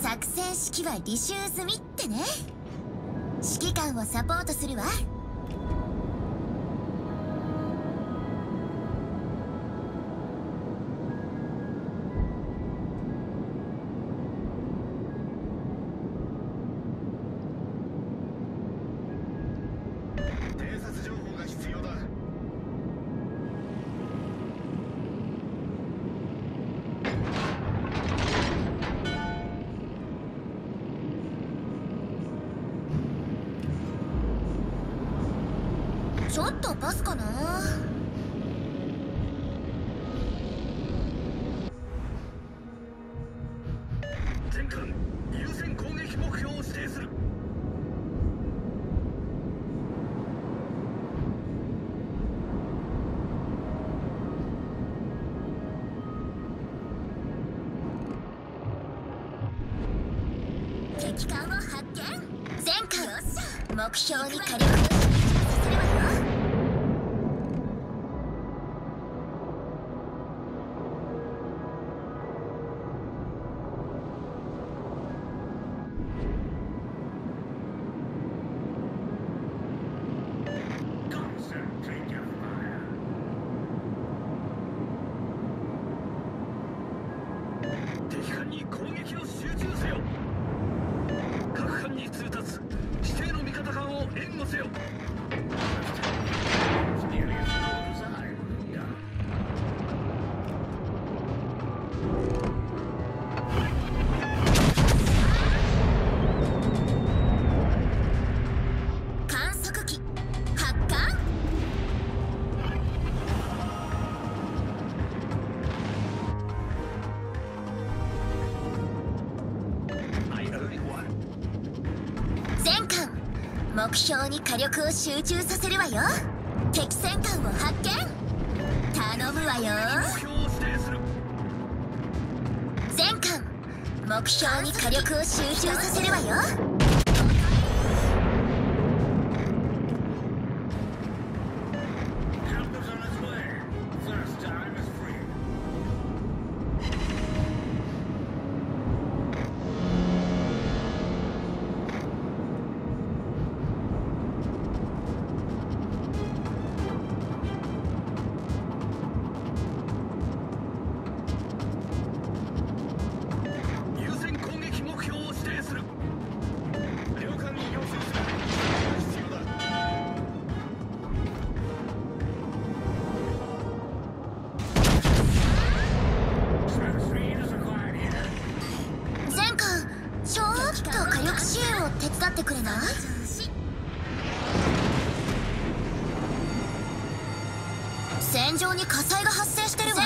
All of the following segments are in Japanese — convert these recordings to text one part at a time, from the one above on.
作戦指揮は履修済みってね。指揮官をサポートするわ。っとパスかな？全艦優先攻撃目標を指定する。敵艦を発見。全艦目標に火力目標に火力を集中させるわよ。敵戦艦を発見。頼むわよ。全艦目標に火力を集中させるわよ。戦場に火災が発生してるわ。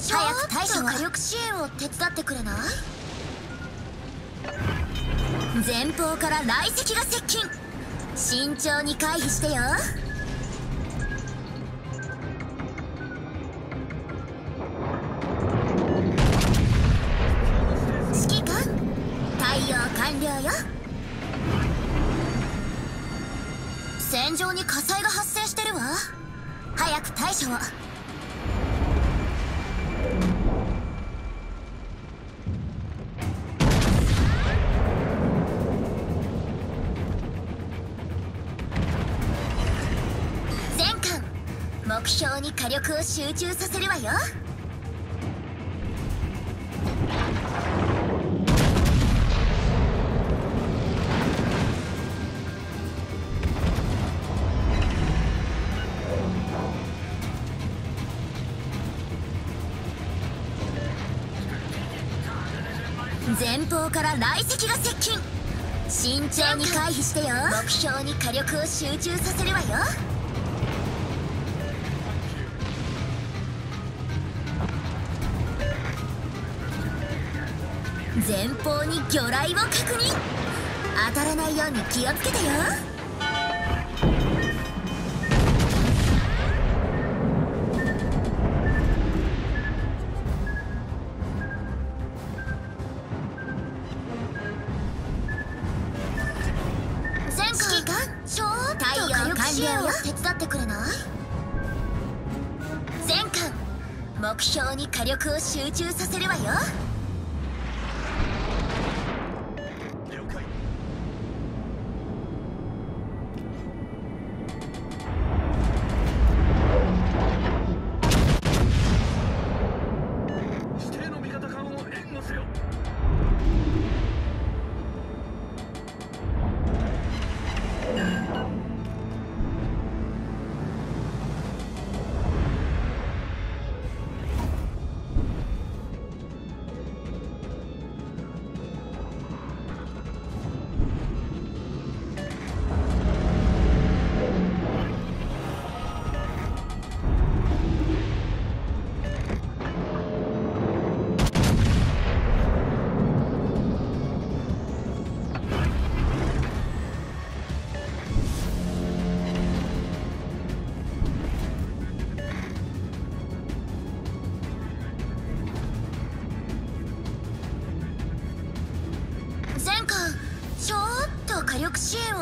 早く対処火力支援を手伝ってくれない？前方から雷石が接近。慎重に回避してよ。指揮官対応完了よ。戦場に火災が発生してるわ。早く対処を。全艦目標に火力を集中させるわよ。前方から雷石が接近。慎重に回避してよ。目標に火力を集中させるわよ。前方に魚雷を確認。当たらないように気をつけてよ。支援を手伝ってくれない？全艦目標に火力を集中させるわよ。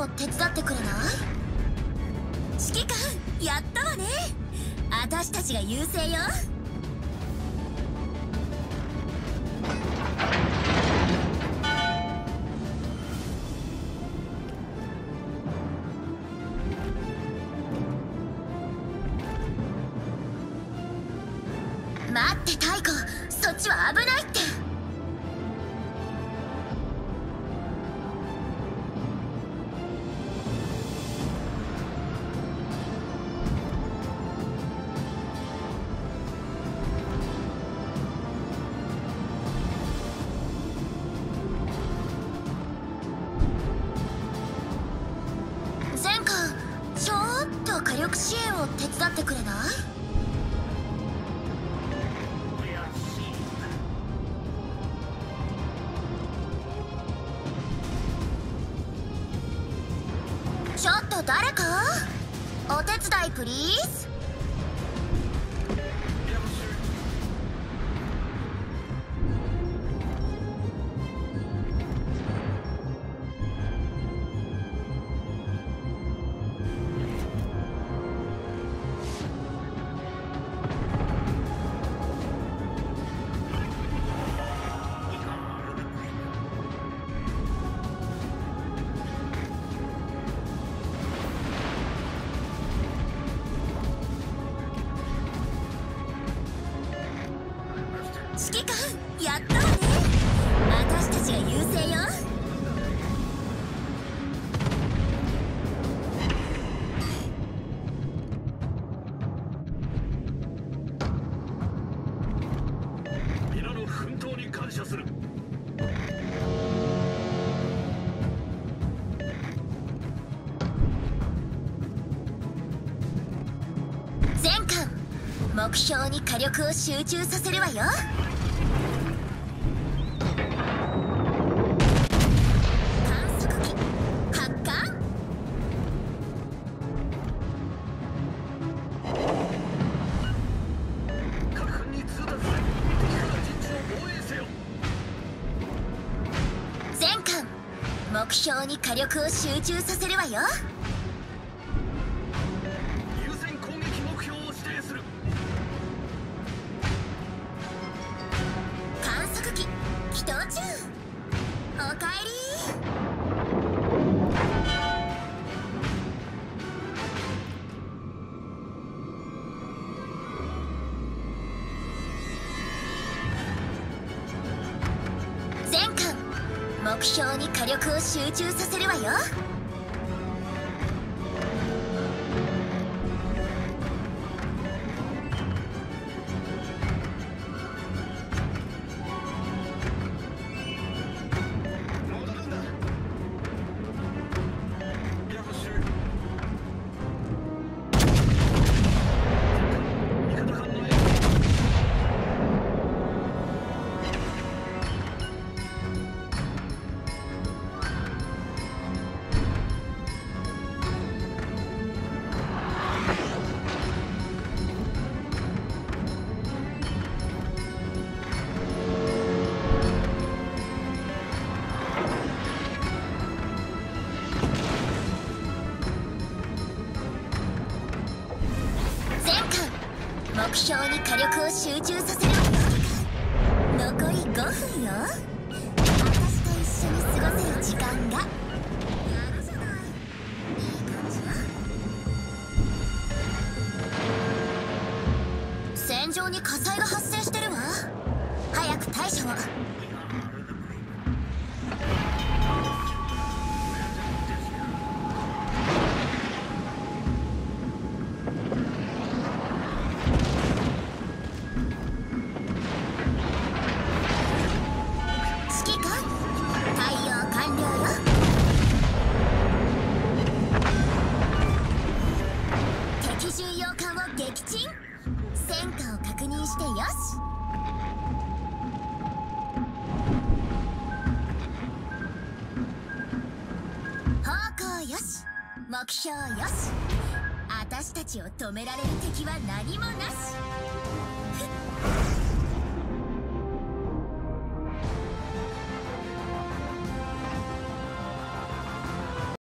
手伝ってくれない？指揮官やったわね。私たちが優勢よ。待って太子そっちは危ない。ってくれな。いちょっと誰か？お手伝いプリーズ？やったわね。私たちが優勢よ。皆の奮闘に感謝する。前艦目標に火力を集中させるわよ標に火力を集中させるわよ。目標に火力を集中させるわよ。標に火力を集中させる。残り5分よ。私と一緒に過ごせる時間が。戦場に火災が発生してるわ。早く対処を。目標よし。私たちを止められる敵は何もなし。